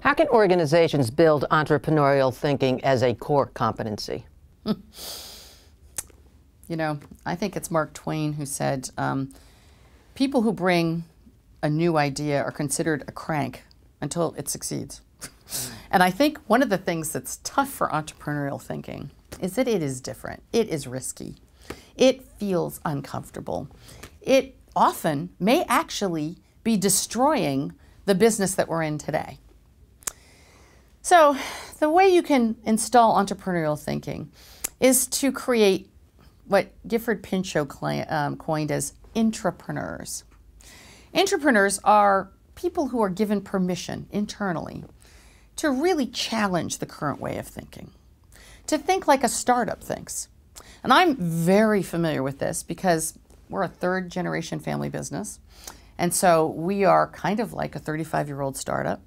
How can organizations build entrepreneurial thinking as a core competency? you know, I think it's Mark Twain who said, um, people who bring a new idea are considered a crank until it succeeds. and I think one of the things that's tough for entrepreneurial thinking is that it is different. It is risky. It feels uncomfortable. It often may actually be destroying the business that we're in today. So, the way you can install entrepreneurial thinking is to create what Gifford Pinchot um, coined as intrapreneurs. Intrapreneurs are people who are given permission internally to really challenge the current way of thinking, to think like a startup thinks. And I'm very familiar with this because we're a third generation family business. And so we are kind of like a 35 year old startup.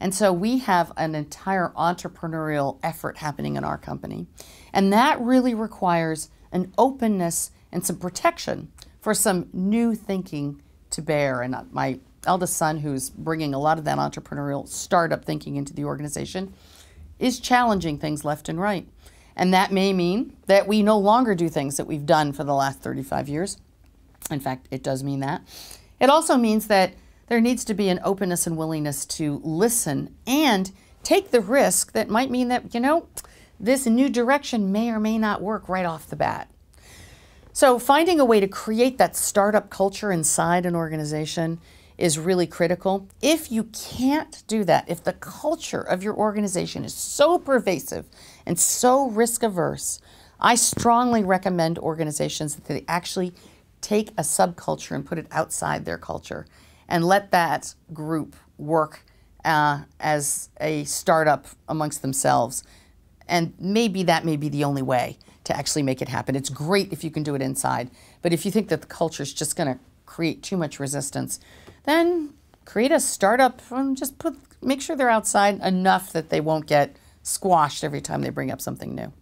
And so we have an entire entrepreneurial effort happening in our company. And that really requires an openness and some protection for some new thinking to bear. And my eldest son, who's bringing a lot of that entrepreneurial startup thinking into the organization, is challenging things left and right. And that may mean that we no longer do things that we've done for the last 35 years. In fact, it does mean that. It also means that there needs to be an openness and willingness to listen and take the risk that might mean that, you know, this new direction may or may not work right off the bat. So, finding a way to create that startup culture inside an organization is really critical. If you can't do that, if the culture of your organization is so pervasive and so risk averse, I strongly recommend organizations that they actually take a subculture and put it outside their culture and let that group work uh, as a startup amongst themselves. And maybe that may be the only way to actually make it happen. It's great if you can do it inside, but if you think that the culture is just going to create too much resistance, then create a startup and just put make sure they're outside enough that they won't get squashed every time they bring up something new.